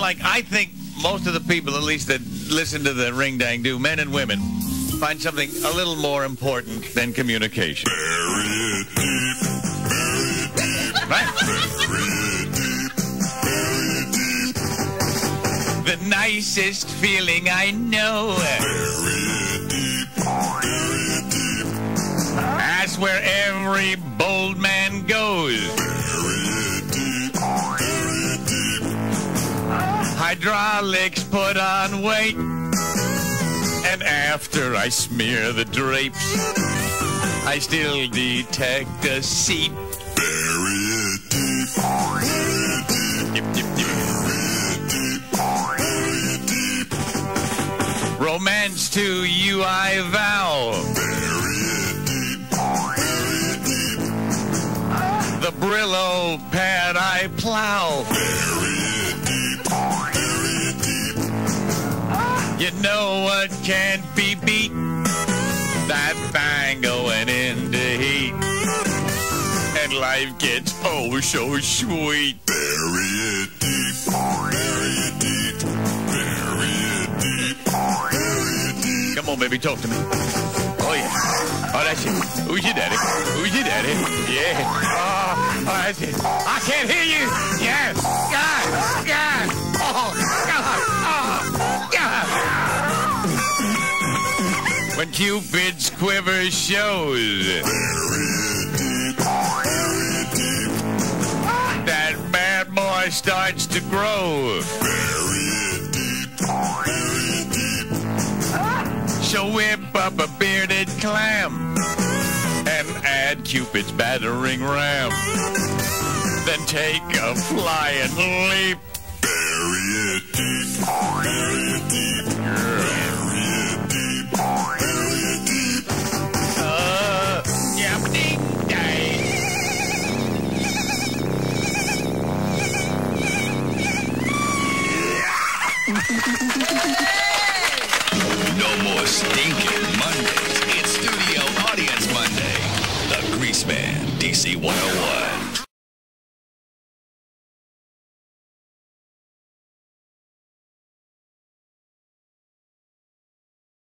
like I think most of the people, at least that listen to the Ring Dang Do, men and women, find something a little more important than communication. Right? The nicest feeling I know. That's where every bold man goes. Hydraulics put on weight. And after I smear the drapes, I still detect a seat. Yip, yip, yip. Romance to you I vow. Bury it deep. Bury it deep. The Brillo pad I plow. You know what can't be beat? That bang going into heat. And life gets oh so sweet. Bury it deep, bury it deep, bury it deep, bury it deep. Come on, baby, talk to me. Oh, yeah. Oh, that's it. Who's your daddy? Who's your daddy? Yeah. Oh, oh, that's it. I can't hear you. When Cupid's quiver shows. That bad boy starts to grow. So whip up a bearded clam and add Cupid's battering ram. Then take a flying leap. Bury it deep, No more stinking Mondays. It's Studio Audience Monday. The Greaseman, DC 101.